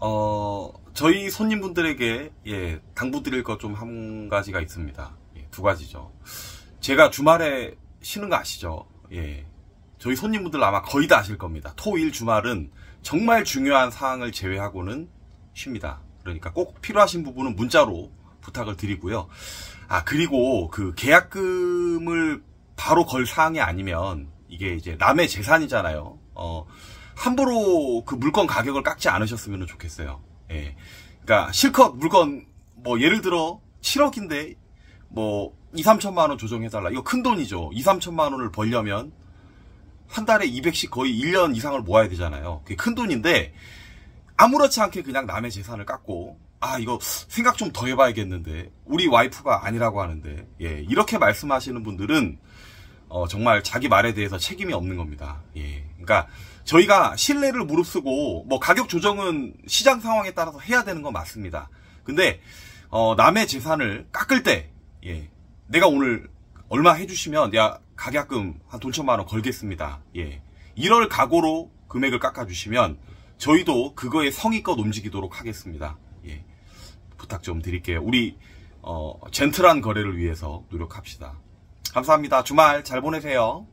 어, 저희 손님분들에게, 예, 당부드릴 것 좀 한 가지가 있습니다. 예, 두 가지죠. 제가 주말에 쉬는 거 아시죠? 예. 저희 손님분들 아마 거의 다 아실 겁니다. 토, 일, 주말은 정말 중요한 사항을 제외하고는 쉽니다. 그러니까 꼭 필요하신 부분은 문자로 부탁을 드리고요. 아, 그리고 그 계약금을 바로 걸 사항이 아니면 이게 이제 남의 재산이잖아요. 어, 함부로 그 물건 가격을 깎지 않으셨으면 좋겠어요. 예. 그러니까 실컷 물건 뭐 예를 들어 7억인데 뭐 2, 3천만 원 조정해달라. 이거 큰 돈이죠. 2, 3천만 원을 벌려면 한 달에 200씩 거의 1년 이상을 모아야 되잖아요. 그게 큰 돈인데 아무렇지 않게 그냥 남의 재산을 깎고 아 이거 생각 좀 더 해봐야겠는데 우리 와이프가 아니라고 하는데 예 이렇게 말씀하시는 분들은 어, 정말 자기 말에 대해서 책임이 없는 겁니다. 예 그러니까 저희가 신뢰를 무릅쓰고 뭐 가격 조정은 시장 상황에 따라서 해야 되는 건 맞습니다. 근데 어, 남의 재산을 깎을 때 예, 내가 오늘 얼마 해주시면 내가 가격금 한 돈 천만 원 걸겠습니다. 예. 이럴 각오로 금액을 깎아주시면 저희도 그거에 성의껏 움직이도록 하겠습니다. 예. 부탁 좀 드릴게요. 우리 어, 젠틀한 거래를 위해서 노력합시다. 감사합니다. 주말 잘 보내세요.